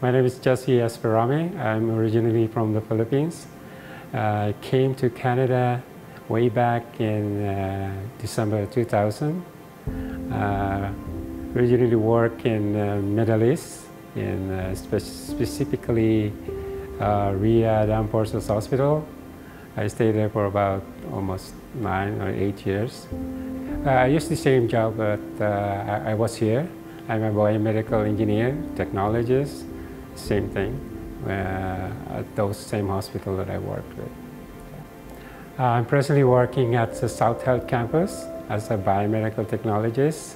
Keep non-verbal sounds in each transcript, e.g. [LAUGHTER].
My name is Jesse Esperame. I'm originally from the Philippines. I came to Canada way back in uh, December 2000. Uh, originally work in uh, Middle East, in uh, spe specifically uh, Riyadh Armed Forces Hospital. I stayed there for about almost nine or eight years. Uh, I used the same job, but uh, I, I, was here. I'm a biomedical engineer, technologist, same thing, uh, at those same hospital that I worked with. Uh, I'm presently working at the South Health campus as a biomedical technologist.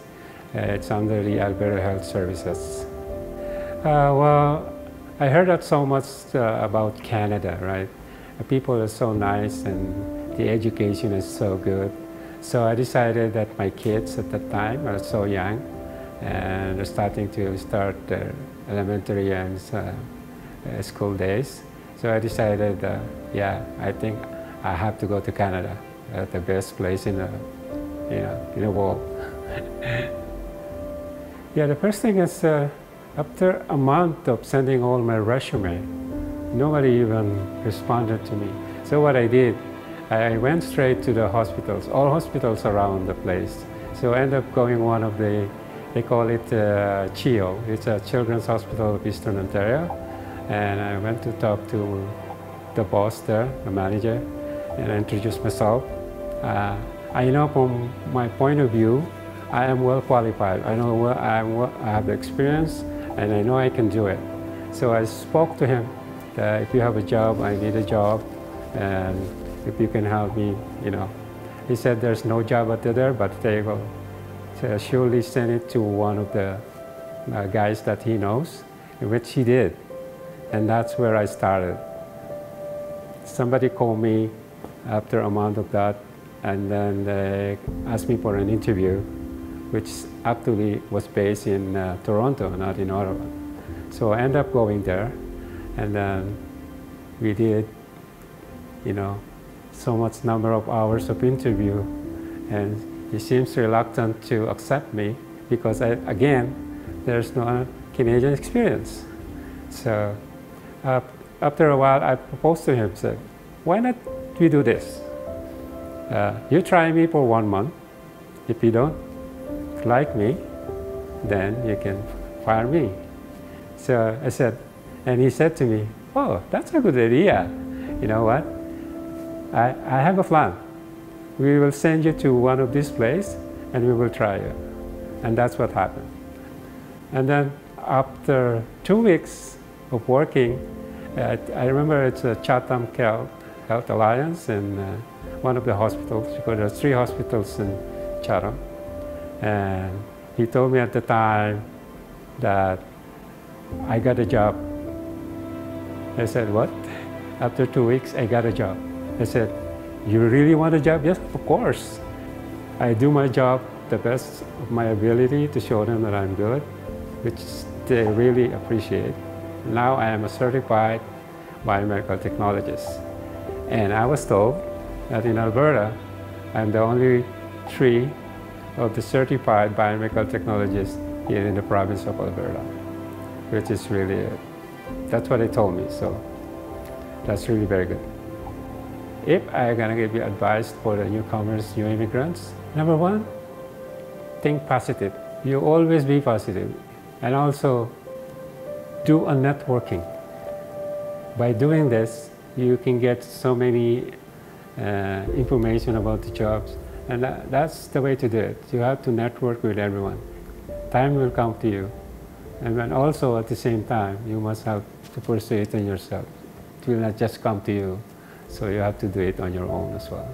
Uh, it's under the Alberta Health Services. Well, I heard that so much about Canada, right? people are so nice and the education is so good. So I decided that my kids at that time are so young and starting to start elementary and uh, uh, school days. So I decided, yeah, I think I have to go to Canada, uh, the best place in the, you know, in the world. [LAUGHS] yeah, the first thing is after a month of sending all my resume, nobody even responded to me. So what I did, I went straight to the hospitals, all hospitals around the place. So I ended up going one of the, they call it uh, CHEO, it's a Children's Hospital of Eastern Ontario. And I went to talk to the boss there, the manager, and I introduced myself. Uh, I know from my point of view, I am well qualified. I know I, I have the experience and I know I can do it. So I spoke to him that if you have a job, I need a job, and if you can help me, you know. He said there's no job out there, but they will surely send it to one of the uh, guys that he knows, which he did. And that's where I started. Somebody called me after a month of that, and then they asked me for an interview, which actually was based in uh, Toronto, not in Ottawa. So I ended up going there, and then we did, you know, so much number of hours of interview, and he seems reluctant to accept me because, I, again, there's no Canadian experience. So uh, after a while, I proposed to him, said, why not we do this? Uh, you try me for one month. If you don't like me, then you can fire me. So I said, and he said to me, oh, that's a good idea. You know what? I, I have a plan. We will send you to one of these places and we will try you. And that's what happened. And then after two weeks of working, uh, I remember it's a Chatham Health, Health Alliance and uh, one of the hospitals, because there's three hospitals in Chatham. And he told me at the time that I got a job. I said, what? After two weeks, I got a job. I said, you really want a job? Yes, of course. I do my job the best of my ability to show them that I'm good, which they really appreciate. Now I am a certified biomedical technologist. And I was told that in Alberta, I'm the only three of the certified biomedical technologists here in the province of Alberta, which is really, that's what they told me, so that's really very good. If I'm gonna give you advice for the newcomers, new immigrants, number one, think positive. You always be positive. And also, do a networking. By doing this, you can get so many uh, information about the jobs. And that, that's the way to do it. You have to network with everyone. Time will come to you. And then also at the same time, you must have to pursue it in yourself. It will not just come to you. So you have to do it on your own as well.